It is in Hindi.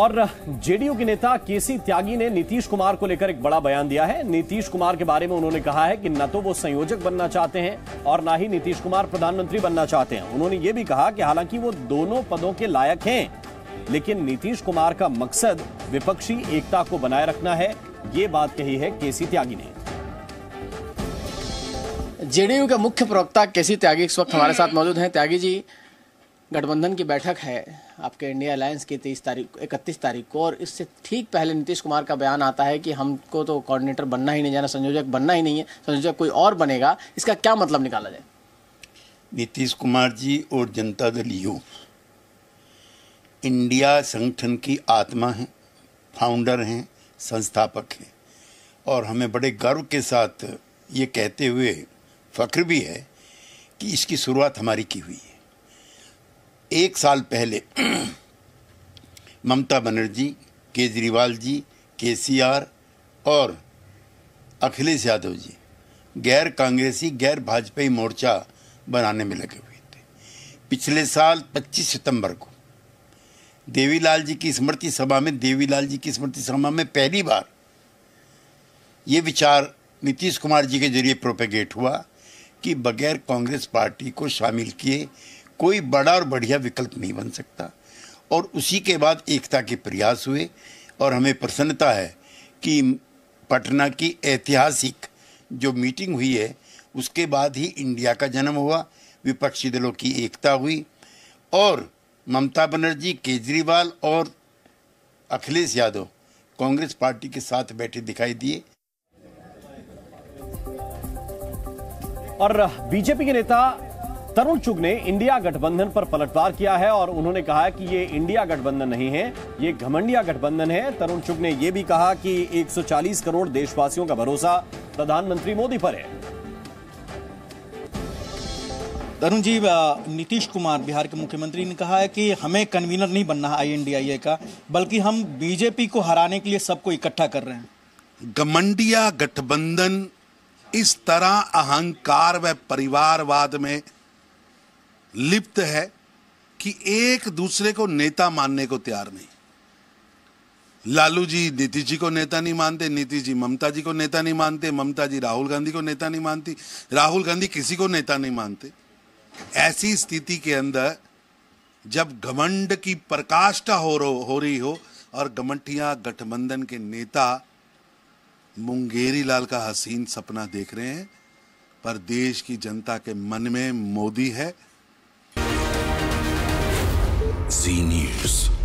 और जेडीयू के नेता केसी त्यागी ने नीतीश कुमार को लेकर एक बड़ा बयान दिया है। नीतीश कुमार के बारे में उन्होंने कहा है कि न तो वो संयोजक बनना चाहते हैं और ना ही नीतीश कुमार प्रधानमंत्री बनना चाहते हैं। उन्होंने ये भी कहा कि हालाँकि वो दोनों पदों के लायक हैं, लेकिन नीतीश कुमार का मकसद विपक्षी एकता को बनाए रखना है। ये बात कही है केसी त्यागी ने। जेडीयू के मुख्य प्रवक्ता केसी त्यागी इस वक्त हमारे साथ मौजूद हैं। त्यागी जी गठबंधन की बैठक है आपके इंडिया अलायंस की तेईस तारीख, इकतीस तारीख को, और इससे ठीक पहले नीतीश कुमार का बयान आता है कि हमको तो कोऑर्डिनेटर बनना ही नहीं जाना संयोजक बनना ही नहीं है, संयोजक कोई और बनेगा, इसका क्या मतलब निकाला जाए? नीतीश कुमार जी और जनता दल यू, इंडिया संगठन की आत्मा है फाउंडर हैं, संस्थापक हैं, और हमें बड़े गर्व के साथ ये कहते हुए फख्र भी है कि इसकी शुरुआत हमारी की हुई है। एक साल पहले ममता बनर्जी, केजरीवाल जी, केसीआर और अखिलेश यादव जी गैर कांग्रेसी, गैर भाजपाई मोर्चा बनाने में लगे हुए थे। पिछले साल 25 सितंबर को देवीलाल जी की स्मृति सभा में, देवीलाल जी की स्मृति सभा में पहली बार ये विचार नीतीश कुमार जी के ज़रिए प्रोपेगेट हुआ कि बगैर कांग्रेस पार्टी को शामिल किए कोई बड़ा और बढ़िया विकल्प नहीं बन सकता। और उसी के बाद एकता के प्रयास हुए और हमें प्रसन्नता है कि पटना की ऐतिहासिक जो मीटिंग हुई है, उसके बाद ही इंडिया का जन्म हुआ, विपक्षी दलों की एकता हुई और ममता बनर्जी, केजरीवाल और अखिलेश यादव कांग्रेस पार्टी के साथ बैठे दिखाई दिए। और बीजेपी के नेता तरुण चुग ने इंडिया गठबंधन पर पलटवार किया है और उन्होंने कहा कि ये इंडिया गठबंधन नहीं है ये घमंडिया गठबंधन है। तरुण चुग ने यह भी कहा कि 140 करोड़ देशवासियों का भरोसा प्रधानमंत्री मोदी पर है। तरुण जी नीतीश कुमार बिहार के मुख्यमंत्री ने कहा है कि हमें कन्वीनर नहीं बनना है आईएनडीआईए का बल्कि हम बीजेपी को हराने के लिए सबको इकट्ठा कर रहे हैं। गमंडिया गठबंधन इस तरह अहंकार व परिवारवाद में लिप्त है कि एक दूसरे को नेता मानने को तैयार नहीं। लालू जी नीतीश जी को नेता नहीं मानते, नीतीश जी ममता जी को नेता नहीं मानते, ममता जी राहुल गांधी को नेता नहीं मानती, राहुल गांधी किसी को नेता नहीं मानते। ऐसी स्थिति के अंदर जब घमंड की प्रकाष्ठा हो हो रही हो और गमंटिया गठबंधन के नेता मुंगेरी लाल का हसीन सपना देख रहे हैं, पर देश की जनता के मन में मोदी है Z News.